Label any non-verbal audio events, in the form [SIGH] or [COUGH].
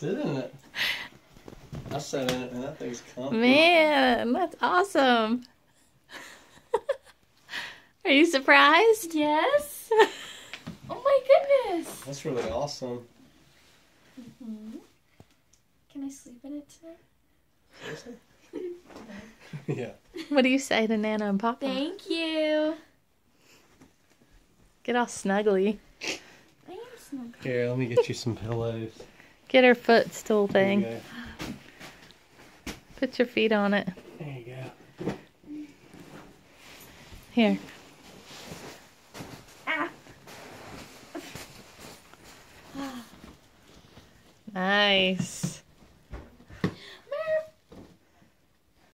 sit in it. I sat in it and that thing's comfy. Man, that's awesome. [LAUGHS] Are you surprised? Yes. [LAUGHS] oh my goodness. That's really awesome. hmm Can I sleep in it tonight? [LAUGHS] yeah. What do you say to Nana and Papa? Thank you. Get all snuggly. I am snug. Here, let me get you some pillows. Get her footstool There you thing. Put your feet on it. There you go. Here. Ah. Nice.